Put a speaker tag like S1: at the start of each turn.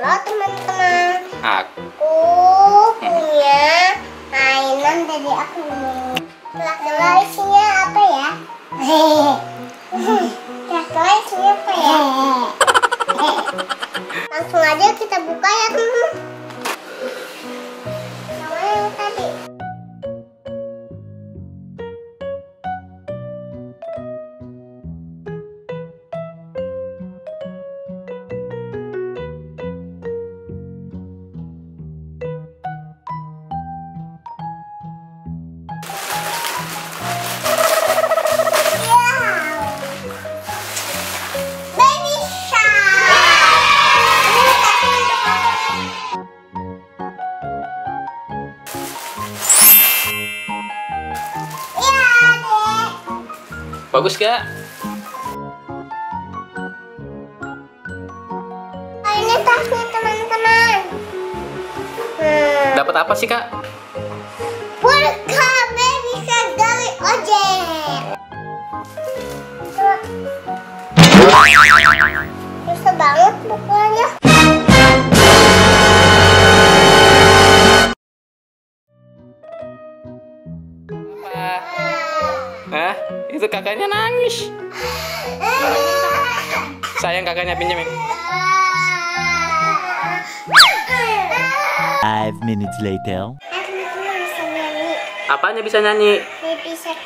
S1: Halo teman-teman,
S2: Aku
S1: punya mainan dari aku nih. Kira-kira isinya apa ya? Kira-kira isinya apa ya? Langsung aja kita buka ya teman-teman.
S2: Bagus gak?
S1: Ini tasnya teman-teman. Hmm.
S2: Dapat apa sih kak?
S1: Pulka shark dari ojek.
S2: Itu kakaknya nangis. Sayang kakaknya pinjemin.
S3: Five minutes later.
S1: Teman-teman bisa nyanyi.
S2: Apanya bisa nyanyi?
S1: Baby shark.